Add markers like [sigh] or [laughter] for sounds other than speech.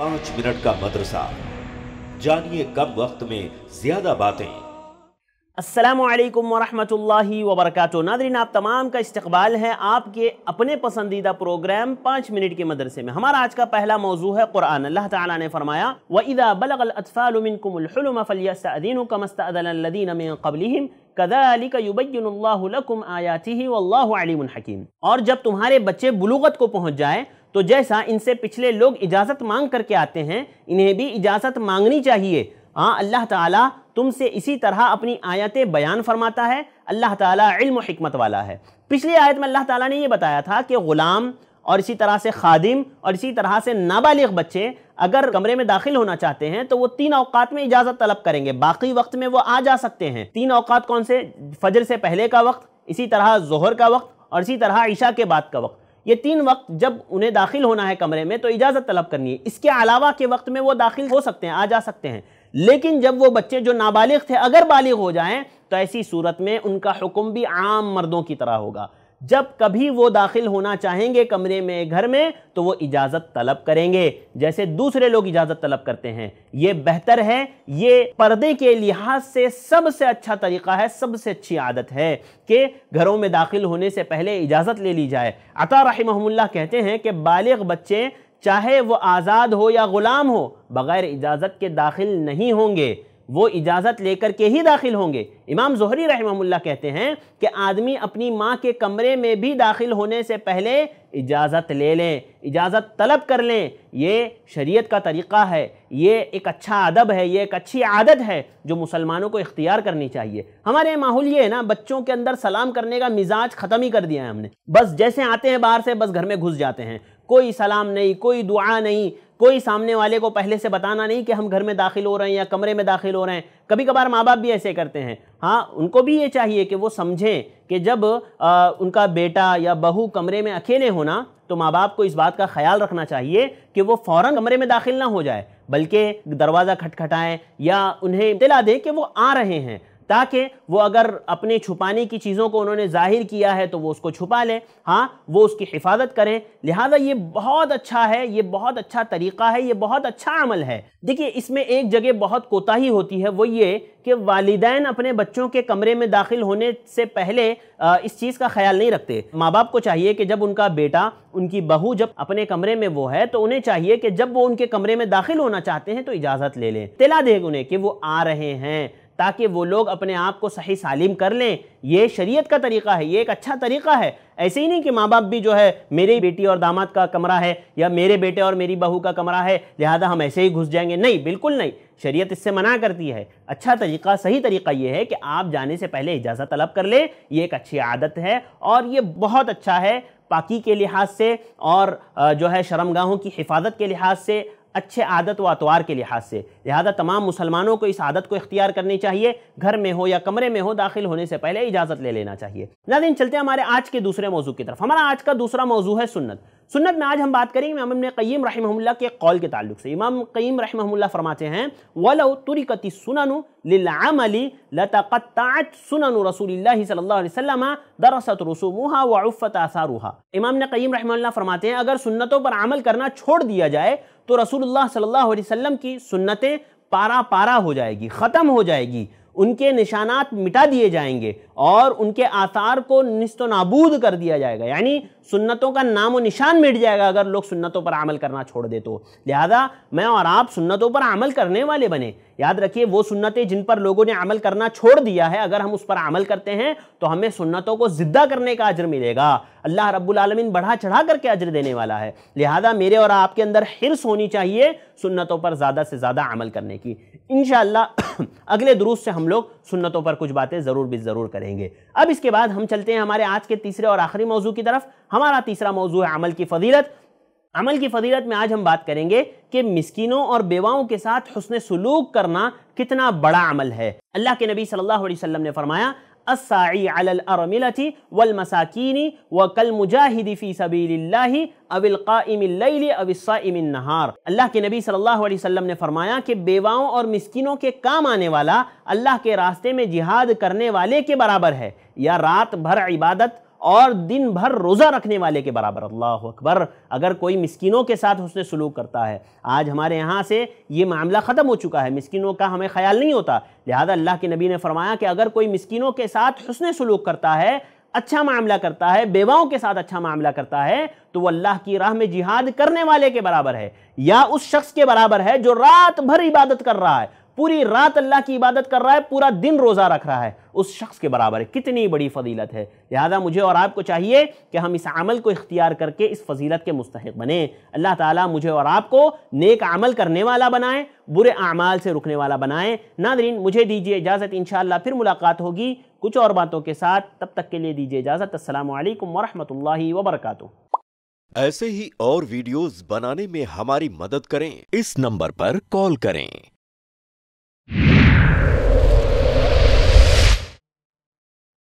पाँच मिनट का मदरसा। जानिए कम वक्त में ज़्यादा बातें। असलम वबरकातुहू। नादरीन आप तमाम का इस्तकबाल है आपके अपने पसंदीदा प्रोग्राम पाँच मिनट के मदरसे में। हमारा आज का पहला मौजू है कुरान। अल्लाह ताला ने फरमाया व इदा वल्लाहु अलीमुन हकीम। और जब तुम्हारे बच्चे बुलूगत को पहुँच जाए तो जैसा इनसे पिछले लोग इजाज़त मांग करके आते हैं, इन्हें भी इजाज़त मांगनी चाहिए। हाँ अल्लाह ताला तुमसे इसी तरह अपनी आयतें बयान फरमाता है। अल्लाह ताला इल्म हिकमत वाला है। पिछली आयत में अल्लाह ताला ने ये बताया था कि ग़ुलाम और इसी तरह से खादिम और इसी तरह से नाबालिग बच्चे अगर कमरे में दाखिल होना चाहते हैं तो वो तीन अवकात में इजाज़त तलब करेंगे। बाकी वक्त में वो आ जा सकते हैं। तीन अवकात कौन से? फजर से पहले का वक्त, इसी तरह जोहर का वक्त और इसी तरह ईशा के बाद का वक्त। ये तीन वक्त जब उन्हें दाखिल होना है कमरे में तो इजाज़त तलब करनी है। इसके अलावा के वक्त में वो दाखिल हो सकते हैं, आ जा सकते हैं। लेकिन जब वो बच्चे जो नाबालिग थे, अगर बालिग हो जाएँ तो ऐसी सूरत में उनका हुक्म भी आम मर्दों की तरह होगा। जब कभी वो दाखिल होना चाहेंगे कमरे में, घर में तो वो इजाज़त तलब करेंगे। जैसे दूसरे लोग इजाज़त तलब करते हैं। ये बेहतर है। ये पर्दे के लिहाज से सबसे अच्छा तरीका है, सबसे अच्छी आदत है कि घरों में दाखिल होने से पहले इजाज़त ले ली जाए। अता रहीमहुल्लाह कहते हैं कि बालग बच्चे, चाहे वो आज़ाद हो या ग़ुलाम हो, बग़ैर इजाज़त के दाखिल नहीं होंगे। वो इजाज़त लेकर के ही दाखिल होंगे। इमाम जहरी रहमल्ला कहते हैं कि आदमी अपनी माँ के कमरे में भी दाखिल होने से पहले इजाज़त ले लें, इजाज़त तलब कर लें। ये शरीयत का तरीक़ा है, ये एक अच्छा अदब है, ये एक अच्छी आदत है जो मुसलमानों को इख्तियार करनी चाहिए। हमारे माहौल ये है ना, बच्चों के अंदर सलाम करने का मिजाज ख़त्म ही कर दिया है हमने। बस जैसे आते हैं बाहर से, बस घर में घुस जाते हैं। कोई सलाम नहीं, कोई दुआ नहीं कोई सामने वाले को पहले से बताना नहीं कि हम घर में दाखिल हो रहे हैं या कमरे में दाखिल हो रहे हैं। कभी कभार माँ बाप भी ऐसे करते हैं। हाँ उनको भी ये चाहिए कि वो समझें कि जब आ, उनका बेटा या बहू कमरे में अकेले होना तो माँ बाप को इस बात का ख्याल रखना चाहिए कि वो फ़ौरन कमरे में दाखिल ना हो जाए बल्कि दरवाज़ा खटखटाएँ या उन्हें इतला दें कि वो आ रहे हैं। ताकि वो अगर अपने छुपाने की चीज़ों को उन्होंने ज़ाहिर किया है तो वो उसको छुपा लें। हाँ वो उसकी हिफाजत करें। लिहाजा ये बहुत अच्छा है, ये बहुत अच्छा तरीक़ा है, ये बहुत अच्छा अमल है। देखिए, इसमें एक जगह बहुत कोताही होती है, वो ये कि वालिदैन अपने बच्चों के कमरे में दाखिल होने से पहले इस चीज़ का ख्याल नहीं रखते। माँ बाप को चाहिए कि जब उनका बेटा, उनकी बहू जब अपने कमरे में वो है तो उन्हें चाहिए कि जब वो उनके कमरे में दाखिल होना चाहते हैं तो इजाज़त ले लें। तिला दें उन्हें कि वो आ रहे हैं। ताकि वो लोग अपने आप को सही सालिम कर लें। ये शरीयत का तरीका है, ये एक अच्छा तरीका है। ऐसे ही नहीं कि माँ बाप भी जो है, मेरी बेटी और दामाद का कमरा है या मेरे बेटे और मेरी बहू का कमरा है, लिहाजा हम ऐसे ही घुस जाएँगे। नहीं, बिल्कुल नहीं। शरीयत इससे मना करती है। अच्छा तरीका, सही तरीका ये है कि आप जाने से पहले इजाज़त तलब कर लें। ये एक अच्छी आदत है और ये बहुत अच्छा है पाकी के लिहाज से और जो है शर्मगाहों की हिफाजत के लिहाज से। अच्छे आदत व अतवार के लिहाज से। लिहाजा तमाम मुसलमानों को इस आदत को इख्तियार करनी चाहिए। घर में हो या कमरे में हो, दाखिल होने से पहले इजाज़त ले लेना चाहिए। ना दिन चलते हमारे आज के दूसरे मौजू की तरफ़। हमारा आज का दूसरा मौजू है सुन्नत। सुन्नत में आज हम बात करेंगे इमाम इब्न क़य्यिम रहमहुल्लाह के कौल के ताल्लुक से। इमाम क़य्यिम रहमहुल्लाह फरमाते हैं, वलौ तुरिकति सुननु लिलअमली लतक़त्तअत सुननु रसूलिल्लाह सल्लल्लाहु अलैहि वसल्लम दरसत रुसूमुहा व आसारुहा। इमाम ने क़य्यिम रहमहुल्लाह फरमाते हैं, अगर सुन्नतों पर अमल करना छोड़ दिया जाए तो रसूलुल्लाह सल्लल्लाहु अलैहि वसल्लम की सुन्नतें पारा पारा हो जाएगी, ख़त्म हो जाएगी। उनके निशानात मिटा दिए जाएँगे और उनके आसार को निस्त नाबूद कर दिया जाएगा। यानी सुन्नतों का नाम और निशान मिट जाएगा अगर लोग सुन्नतों पर अमल करना छोड़ दे तो। लिहाजा मैं और आप सुन्नतों पर अमल करने वाले बने। याद रखिए, वो सुन्नतें जिन पर लोगों ने अमल करना छोड़ दिया है, अगर हम उस पर अमल करते हैं तो हमें सुन्नतों को जिद्दा करने का अजर मिलेगा। अल्लाह रब्बुल आलमीन बढ़ा चढ़ा करके अजर देने वाला है। लिहाजा मेरे और आपके अंदर हिरस होनी चाहिए सुन्नतों पर ज़्यादा से ज़्यादा अमल करने की। इन [coughs] अगले दुरुस्त से हम लोग सुन्नतों पर कुछ बातें ज़रूर भी ज़रूर करेंगे। अब इसके बाद हम चलते हैं हमारे आज के तीसरे और आखिरी मौजू की तरफ़। हमारा तीसरा मौजू है अमल की फजीलत। अमल की फजीलत में आज हम बात करेंगे कि मिसकिनों और बेवाओं के साथ हसन सलूक करना कितना बड़ा अमल है। अल्लाह के नबी सल्लल्लाहु अलैहि वसल्लम ने फरमाया अस्साई अलल अरमिलति वल मसाकीनी व कल मुजाहिदी फ़ी सबीलिल्लाहि अविल नहार अल्लाह के नबी सल्लल्लाहु अलैहि वसल्लम ने फरमाया कि बेवाओं और मिस्किनों के काम आने वाला अल्लाह के रास्ते में जिहाद करने वाले के बराबर है या रात भर इबादत और दिन भर रोज़ा रखने वाले के बराबर। अल्लाह अकबर। अगर कोई मिस्किनों के साथ उसने सलूक करता है, आज हमारे यहाँ से ये मामला ख़त्म हो चुका है। मिस्किनों का हमें ख्याल नहीं होता। लिहाजा अल्लाह के नबी ने फरमाया कि अगर कोई मिस्किनों के साथ हुसन सलूक करता है अच्छा मामला करता है, बेवाओं के साथ अच्छा मामला करता है तो वो अल्लाह की राह में जिहाद करने वाले के बराबर है, या उस शख्स के बराबर है जो रात भर इबादत कर रहा है। पूरी रात अल्लाह की इबादत कर रहा है, पूरा दिन रोज़ा रख रहा है। उस शख्स के बराबर है। कितनी बड़ी फजीलत है। लिहाजा मुझे और आपको चाहिए कि हम इस अमल को इख्तियार करके इस फजीलत के मुस्तक बने। अल्लाह ताला मुझे और आपको नेक अमल करने वाला बनाए, बुरे अमाल से रुकने वाला बनाए। नादरीन, मुझे दीजिए इजाज़त। इन फिर मुलाकात होगी। कुछ और बातों के साथ, तब तक के लिए दीजिए इजाज़त। असल वरहमल वबरक ऐसे ही और वीडियोस बनाने में हमारी मदद करें। इस नंबर पर कॉल करें।